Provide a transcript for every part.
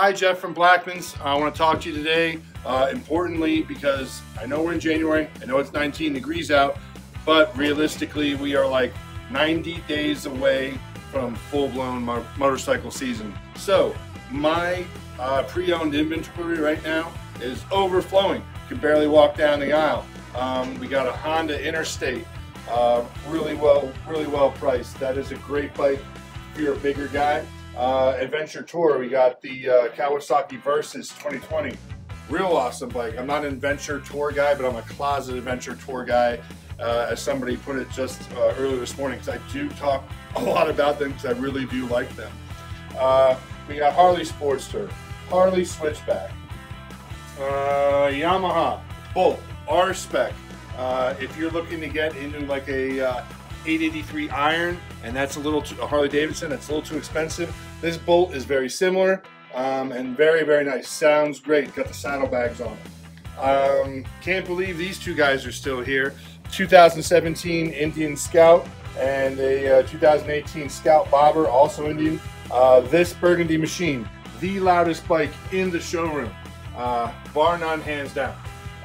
Hi, Jeff from Blackman's. I want to talk to you today, uh, importantly, because I know we're in January, I know it's 19 degrees out, but realistically, we are like 90 days away from full-blown mo motorcycle season. So, my uh, pre-owned inventory right now is overflowing. You can barely walk down the aisle. Um, we got a Honda Interstate, uh, really well, really well priced. That is a great bike if you're a bigger guy. Uh, Adventure Tour, we got the uh, Kawasaki Versys 2020. Real awesome bike. I'm not an Adventure Tour guy, but I'm a closet Adventure Tour guy. Uh, as somebody put it just uh, earlier this morning, because I do talk a lot about them because I really do like them. Uh, we got Harley Sportster, Harley Switchback, uh, Yamaha Bolt R spec. Uh, if you're looking to get into like a uh, 883 iron, and that's a little too, a Harley Davidson, that's a little too expensive. This Bolt is very similar um, and very very nice. Sounds great. Got the saddlebags on it. Um, can't believe these two guys are still here. 2017 Indian Scout and a uh, 2018 Scout Bobber, also Indian. Uh, this Burgundy machine, the loudest bike in the showroom, uh, bar none, hands down.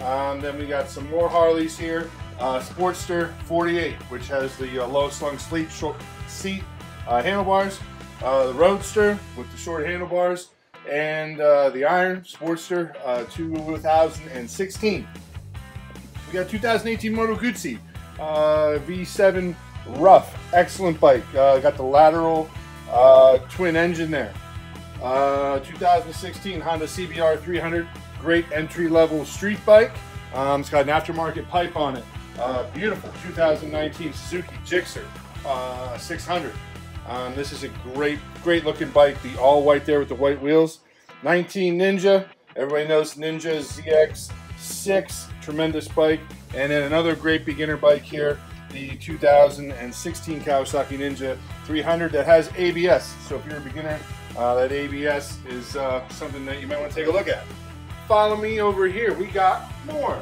Um, then we got some more Harleys here. Uh, Sportster 48, which has the uh, low slung sleep short seat uh, handlebars. Uh, the Roadster with the short handlebars. And uh, the Iron Sportster 2016. We got 2018 Moto Guzzi V7 Rough. Excellent bike. got the lateral twin engine there. 2016 Honda CBR 300 great entry level street bike. Um, it's got an aftermarket pipe on it. Uh, beautiful 2019 Suzuki Gixxer uh, 600. Um, this is a great, great looking bike. The all white there with the white wheels. 19 Ninja. Everybody knows Ninja ZX6. Tremendous bike. And then another great beginner bike here. The 2016 Kawasaki Ninja 300 that has ABS. So if you're a beginner, uh, that ABS is uh, something that you might want to take a look at follow me over here. We got more.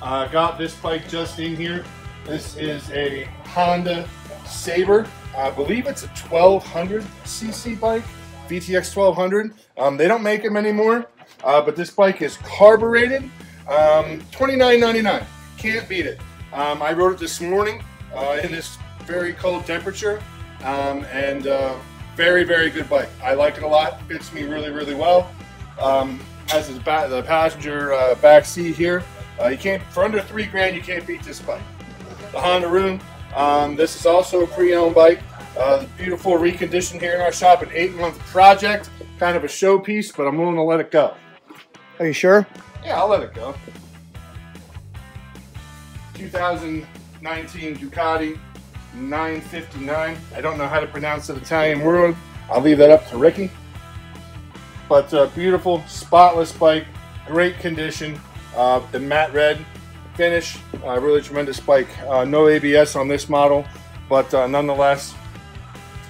I got this bike just in here. This is a Honda Sabre. I believe it's a 1200 cc bike, VTX 1200. Um, they don't make them anymore, uh, but this bike is carbureted. Um, $29.99. Can't beat it. Um, I rode it this morning uh, in this very cold temperature, um, and uh, very, very good bike. I like it a lot. Fits me really, really well. Um, has the, the passenger uh, back seat here. Uh, you can't for under three grand you can't beat this bike. The Honda Rune. Um, this is also a pre-owned bike. Uh, beautiful reconditioned here in our shop. An eight-month project, kind of a showpiece, but I'm willing to let it go. Are you sure? Yeah, I'll let it go. 2019 Ducati 959. I don't know how to pronounce the Italian word. I'll leave that up to Ricky. But uh, beautiful, spotless bike, great condition. Uh, the matte red finish, uh, really tremendous bike. Uh, no ABS on this model, but uh, nonetheless,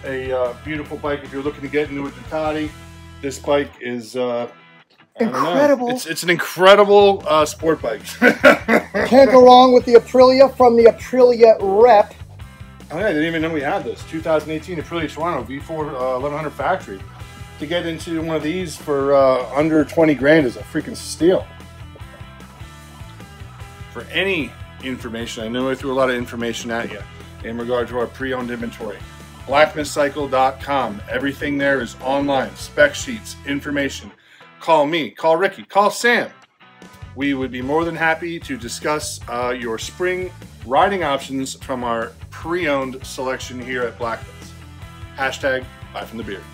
a uh, beautiful bike. If you're looking to get into a Ducati, this bike is incredible. It's, it's an incredible sport bike. Can't go wrong with the Aprilia from the Aprilia Rep. Oh yeah, I didn't even know we had this. 2018 Aprilia Tuono V4 1100 factory to get into one of these for uh, under 20 grand is a freaking steal. Any information, I know I threw a lot of information at you in regard to our pre-owned inventory. Blackmanscycle.com. Everything there is online. Spec sheets, information. Call me, call Ricky, call Sam. We would be more than happy to discuss uh, your spring riding options from our pre-owned selection here at Blackman's. Hashtag buy from the beard.